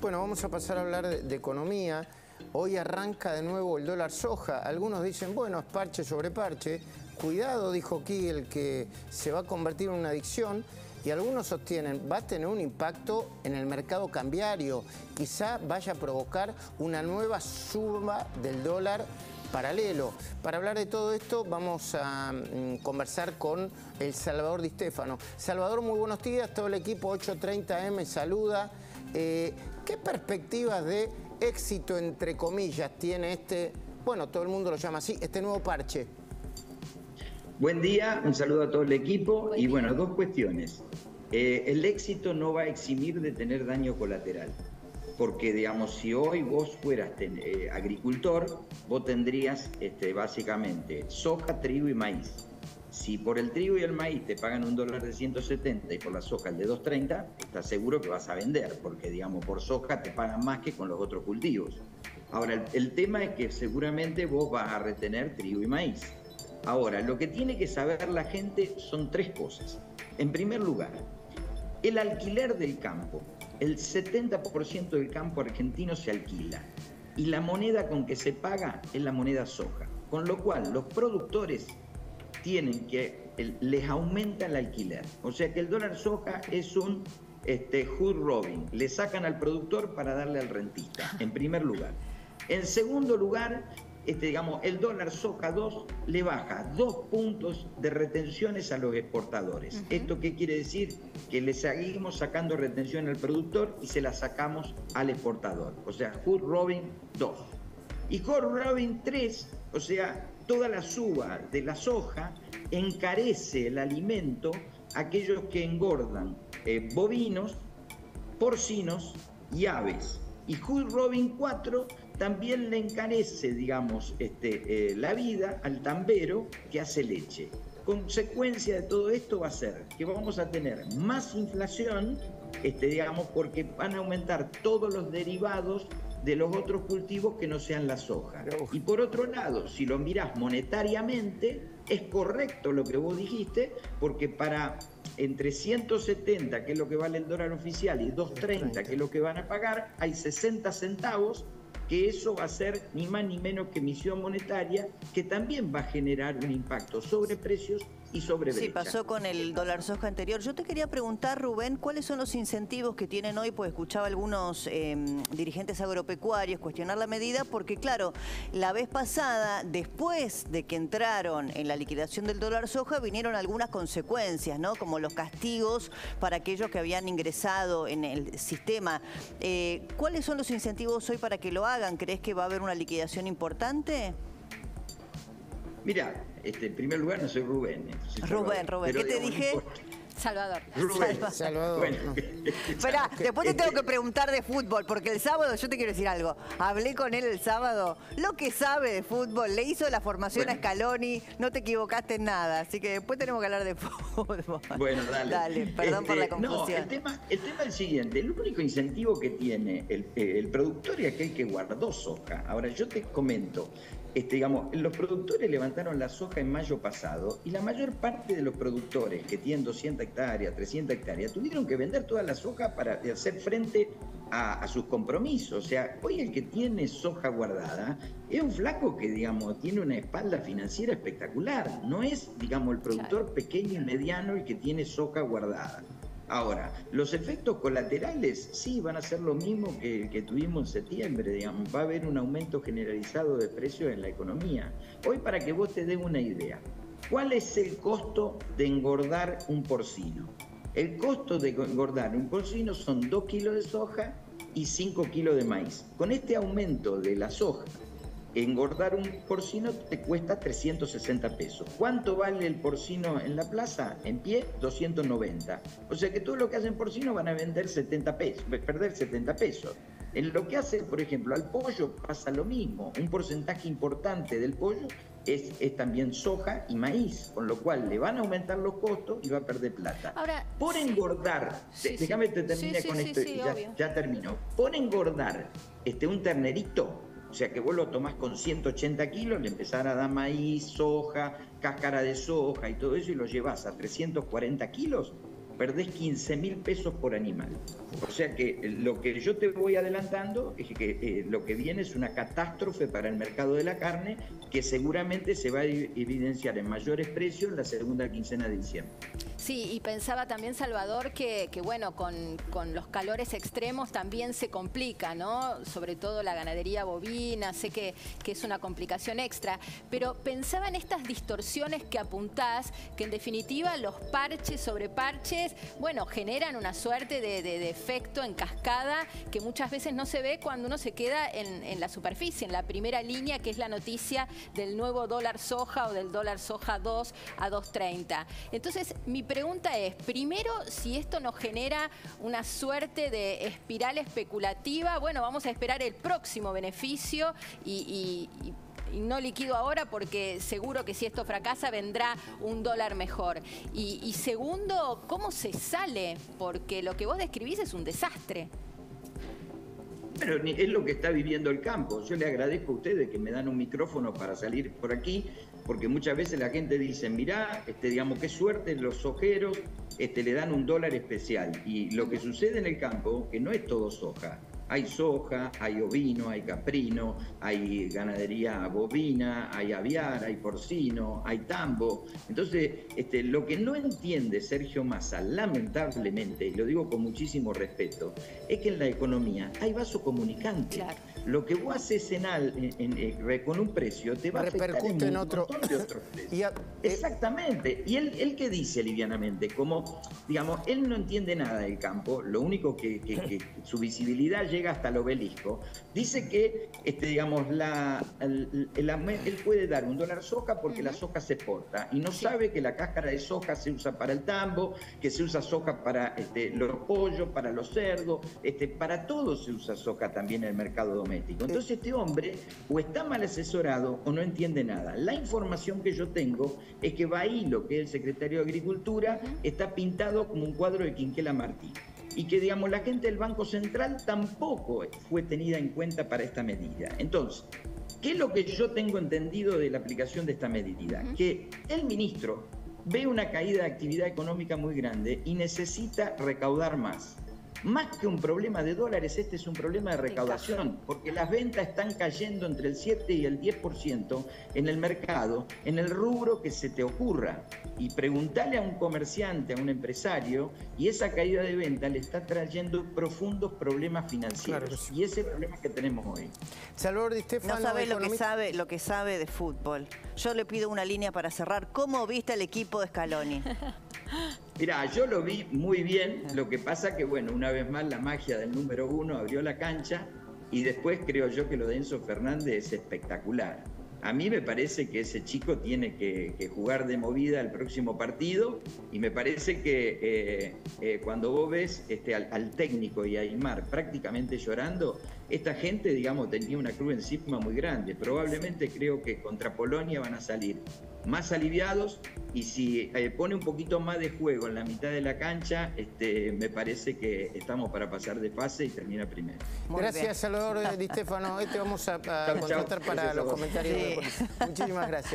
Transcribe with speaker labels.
Speaker 1: Bueno, vamos a pasar a hablar de, economía. Hoy arranca de nuevo el dólar soja. Algunos dicen, bueno, es parche sobre parche. Cuidado, dijo Kiel, que se va a convertir en una adicción. Y algunos sostienen, va a tener un impacto en el mercado cambiario. Quizá vaya a provocar una nueva suba del dólar paralelo. Para hablar de todo esto vamos a mm, conversar con el Salvador Di Stefano. Salvador, muy buenos días, todo el equipo 830M saluda. Eh, ¿Qué perspectivas de éxito, entre comillas, tiene este, bueno, todo el mundo lo llama así, este nuevo parche?
Speaker 2: Buen día, un saludo a todo el equipo y bueno, dos cuestiones. Eh, el éxito no va a eximir de tener daño colateral porque digamos, si hoy vos fueras eh, agricultor, vos tendrías este, básicamente soja, trigo y maíz. Si por el trigo y el maíz te pagan un dólar de 170 y por la soja el de 230, estás seguro que vas a vender, porque digamos, por soja te pagan más que con los otros cultivos. Ahora, el, tema es que seguramente vos vas a retener trigo y maíz. Ahora, lo que tiene que saber la gente son tres cosas. En primer lugar, el alquiler del campo el 70% del campo argentino se alquila y la moneda con que se paga es la moneda soja. Con lo cual los productores tienen que, les aumenta el alquiler. O sea que el dólar soja es un este, hood robin. Le sacan al productor para darle al rentista, en primer lugar. En segundo lugar, este, digamos, el dólar soja 2 le baja dos puntos de retenciones a los exportadores. ¿Esto qué quiere decir? Que le seguimos sacando retención al productor y se la sacamos al exportador. O sea, Hood Robin 2. Y Hood Robin 3, o sea, toda la suba de la soja encarece el alimento a aquellos que engordan eh, bovinos, porcinos y aves. Y Hood Robin 4 también le encarece, digamos, este, eh, la vida al tambero que hace leche. Consecuencia de todo esto va a ser que vamos a tener más inflación, este, digamos, porque van a aumentar todos los derivados de los otros cultivos que no sean la soja. Y por otro lado, si lo mirás monetariamente, es correcto lo que vos dijiste, porque para entre 170, que es lo que vale el dólar oficial, y 230, que es lo que van a pagar, hay 60 centavos que eso va a ser ni más ni menos que emisión monetaria, que también va a generar un impacto sobre precios y sobre
Speaker 3: Sí, pasó con el dólar soja anterior. Yo te quería preguntar, Rubén, ¿cuáles son los incentivos que tienen hoy? Pues escuchaba algunos em, dirigentes agropecuarios cuestionar la medida, porque claro, la vez pasada, después de que entraron en la liquidación del dólar soja, vinieron algunas consecuencias, ¿no? Como los castigos para aquellos que habían ingresado en el sistema. Eh, ¿Cuáles son los incentivos hoy para que lo hagan? ¿Crees que va a haber una liquidación importante?
Speaker 2: Mira, este, en primer lugar no soy Rubén.
Speaker 3: Eh, Rubén, Rubén, ¿qué te dije?
Speaker 4: Salvador.
Speaker 3: Salvador. Bueno. Espera, después te tengo que preguntar de fútbol, porque el sábado, yo te quiero decir algo. Hablé con él el sábado, lo que sabe de fútbol, le hizo la formación a Scaloni, no te equivocaste en nada, así que después tenemos que hablar de fútbol.
Speaker 2: Bueno, dale.
Speaker 3: Dale, perdón por la este, confusión.
Speaker 2: No, el tema, el tema es el siguiente, el único incentivo que tiene el, el productor es aquel que guardó soja. Ahora, yo te comento, este, digamos, los productores levantaron la soja en mayo pasado y la mayor parte de los productores que tienen 200 hectáreas, 300 hectáreas, tuvieron que vender toda la soja para hacer frente a, sus compromisos. O sea, hoy el que tiene soja guardada es un flaco que, digamos, tiene una espalda financiera espectacular. No es, digamos, el productor pequeño y mediano el que tiene soja guardada. Ahora, los efectos colaterales sí van a ser lo mismo que, que tuvimos en septiembre, va a haber un aumento generalizado de precios en la economía. Hoy para que vos te des una idea, ¿cuál es el costo de engordar un porcino? El costo de engordar un porcino son 2 kilos de soja y 5 kilos de maíz. Con este aumento de la soja engordar un porcino te cuesta 360 pesos. ¿Cuánto vale el porcino en la plaza? En pie, 290. O sea que todo lo que hacen porcino van a vender 70 pesos, perder 70 pesos. En lo que hace, por ejemplo, al pollo pasa lo mismo. Un porcentaje importante del pollo es, es, también soja y maíz, con lo cual le van a aumentar los costos y va a perder plata. Ahora, por engordar, déjame te terminar con esto, ya, ya, termino. Por engordar este, un ternerito, o sea que vos lo tomás con 180 kilos, le empezás a dar maíz, soja, cáscara de soja y todo eso y lo llevas a 340 kilos, perdés 15 mil pesos por animal. O sea que lo que yo te voy adelantando es que eh, lo que viene es una catástrofe para el mercado de la carne que seguramente se va a evidenciar en mayores precios en la segunda quincena de diciembre.
Speaker 4: Sí, y pensaba también, Salvador, que, bueno, con, los calores extremos también se complica, ¿no? Sobre todo la ganadería bovina, sé que, que es una complicación extra, pero pensaba en estas distorsiones que apuntás, que en definitiva los parches sobre parches, bueno, generan una suerte de, efecto en cascada que muchas veces no se ve cuando uno se queda en, en la superficie, en la primera línea, que es la noticia del nuevo dólar soja o del dólar soja 2 a 2.30. Entonces, mi pregunta es, primero, si esto nos genera una suerte de espiral especulativa, bueno, vamos a esperar el próximo beneficio y, no liquido ahora porque seguro que si esto fracasa vendrá un dólar mejor. Y, segundo, ¿cómo se sale? Porque lo que vos describís es un desastre.
Speaker 2: Pero es lo que está viviendo el campo. Yo le agradezco a ustedes que me dan un micrófono para salir por aquí porque muchas veces la gente dice, mirá, este, digamos, qué suerte los ojeros este, le dan un dólar especial. Y lo que sucede en el campo, que no es todo soja, hay soja, hay ovino, hay caprino, hay ganadería bovina, hay aviar, hay porcino, hay tambo. Entonces, este, lo que no entiende Sergio Massa, lamentablemente, y lo digo con muchísimo respeto, es que en la economía hay vaso comunicante. Lo que vos haces en, en, con un precio te va a afectar en, en otro. De otros precios. Exactamente. Y él, él que dice livianamente, como, digamos, él no entiende nada del campo, lo único que, que su visibilidad llega llega hasta el obelisco, dice que, este, digamos, la, el, él puede dar un dólar soja porque la soja se porta y no sabe que la cáscara de soja se usa para el tambo, que se usa soja para este, los pollos, para los cerdos, este, para todo se usa soja también en el mercado doméstico. Entonces este hombre o está mal asesorado o no entiende nada. La información que yo tengo es que lo que es el secretario de Agricultura, está pintado como un cuadro de Quinquela Martí y que, digamos, la gente del Banco Central tampoco fue tenida en cuenta para esta medida. Entonces, ¿qué es lo que yo tengo entendido de la aplicación de esta medida? Que el ministro ve una caída de actividad económica muy grande y necesita recaudar más. Más que un problema de dólares, este es un problema de recaudación, porque las ventas están cayendo entre el 7 y el 10% en el mercado, en el rubro que se te ocurra. Y preguntarle a un comerciante, a un empresario, y esa caída de venta le está trayendo profundos problemas financieros. Y ese es el problema que tenemos hoy.
Speaker 3: Salvador Di Stefano, No sabe lo que sabe, lo que sabe de fútbol. Yo le pido una línea para cerrar. ¿Cómo viste el equipo de Scaloni?
Speaker 2: Mira, yo lo vi muy bien, lo que pasa que, bueno, una vez más la magia del número uno abrió la cancha y después creo yo que lo de Enzo Fernández es espectacular. A mí me parece que ese chico tiene que, jugar de movida el próximo partido y me parece que eh, eh, cuando vos ves este, al, técnico y a Aymar prácticamente llorando, esta gente, digamos, tenía una cruz encima muy grande. Probablemente creo que contra Polonia van a salir más aliviados y si eh, pone un poquito más de juego en la mitad de la cancha, este, me parece que estamos para pasar de fase y termina primero.
Speaker 1: gracias, Salvador Di Stefano. Este vamos a, contratar para los comentarios. Muchísimas gracias.